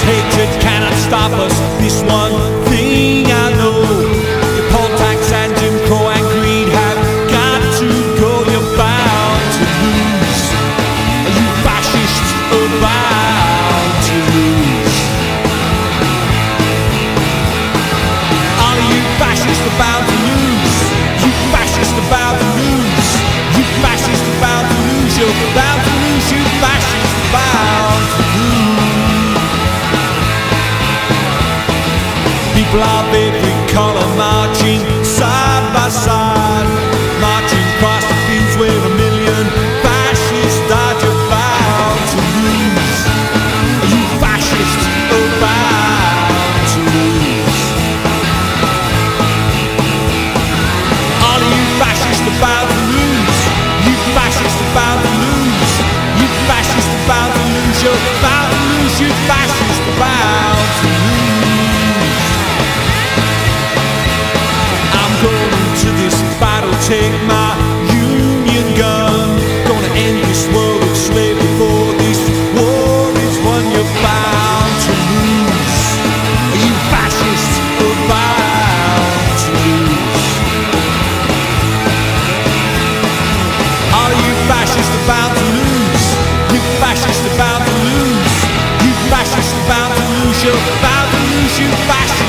Hatred cannot stop us. People take my union gun. Gonna end this world of slavery For this war is won. You're bound to lose. Are You fascists are bound to lose. Are you fascists about to lose? You fascists about to lose. You fascists about to lose. You're about to lose. You fascists.